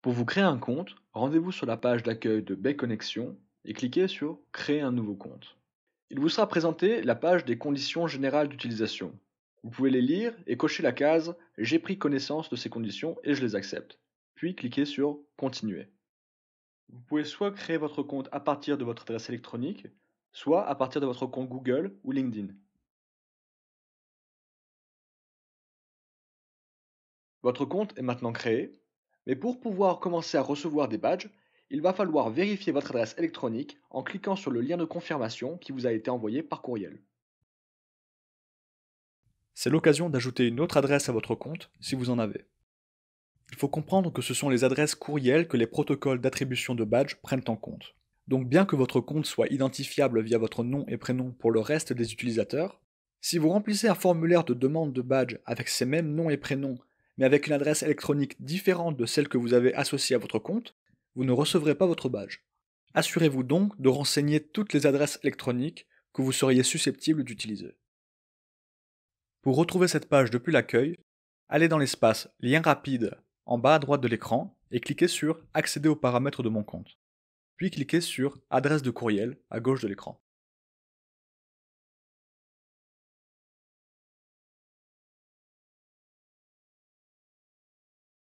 Pour vous créer un compte, rendez-vous sur la page d'accueil de Bay Connexion et cliquez sur Créer un nouveau compte. Il vous sera présenté la page des conditions générales d'utilisation. Vous pouvez les lire et cocher la case J'ai pris connaissance de ces conditions et je les accepte. Puis cliquez sur Continuer. Vous pouvez soit créer votre compte à partir de votre adresse électronique, soit à partir de votre compte Google ou LinkedIn. Votre compte est maintenant créé, mais pour pouvoir commencer à recevoir des badges, il va falloir vérifier votre adresse électronique en cliquant sur le lien de confirmation qui vous a été envoyé par courriel. C'est l'occasion d'ajouter une autre adresse à votre compte si vous en avez. Il faut comprendre que ce sont les adresses courriel que les protocoles d'attribution de badges prennent en compte. Donc bien que votre compte soit identifiable via votre nom et prénom pour le reste des utilisateurs, si vous remplissez un formulaire de demande de badge avec ces mêmes noms et prénoms mais avec une adresse électronique différente de celle que vous avez associée à votre compte, vous ne recevrez pas votre badge. Assurez-vous donc de renseigner toutes les adresses électroniques que vous seriez susceptible d'utiliser. Pour retrouver cette page depuis l'accueil, allez dans l'espace Lien rapide en bas à droite de l'écran et cliquez sur Accéder aux paramètres de mon compte. Puis cliquez sur Adresse de courriel à gauche de l'écran.